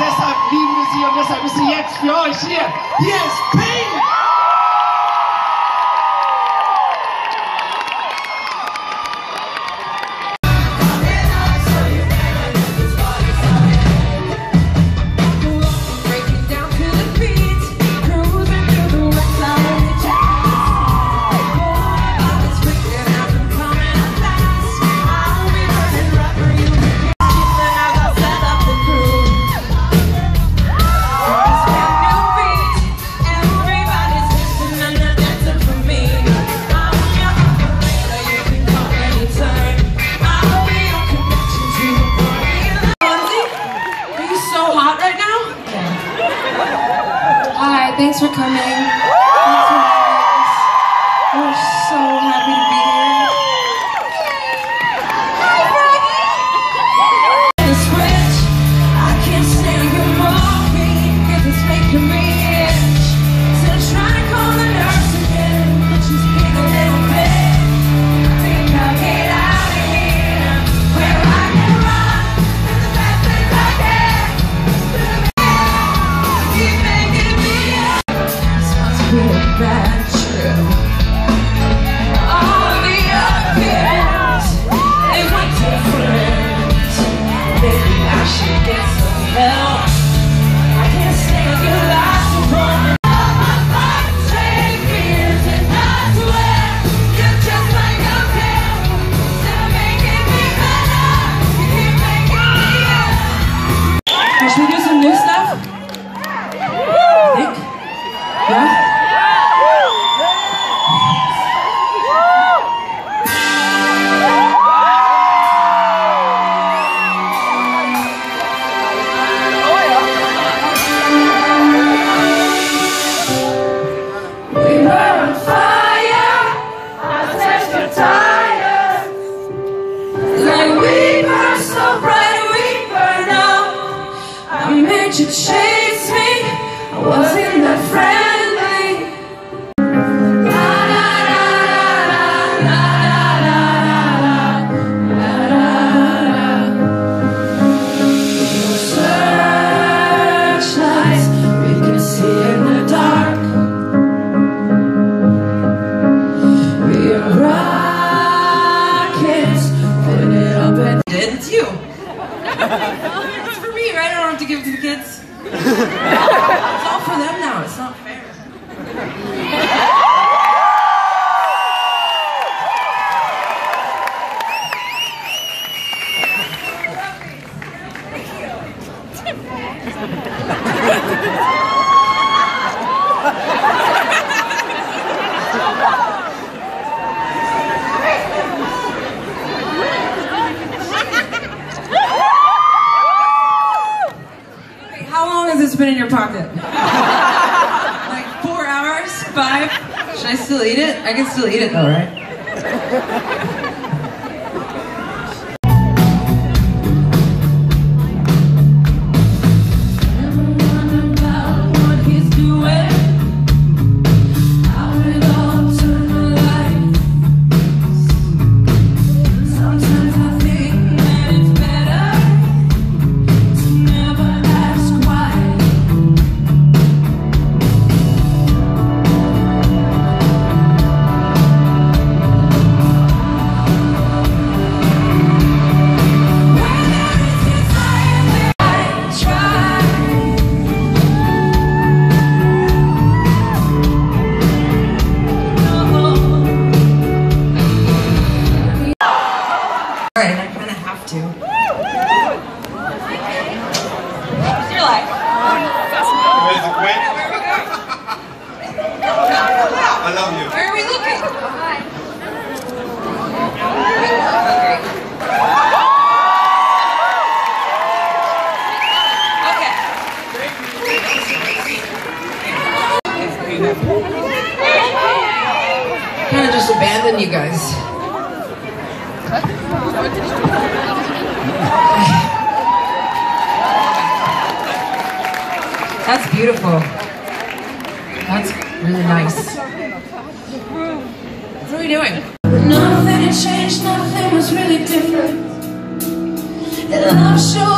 Deshalb lieben wir sie und deshalb ist sie jetzt für euch hier. Hier ist Pink! so hot right now. Yeah. All right, thanks for coming. Thanks for We're so happy Should I still eat it? I can still eat it though, right? That's beautiful. That's really nice. What are we doing? Nothing had changed, nothing was really different. And I'm sure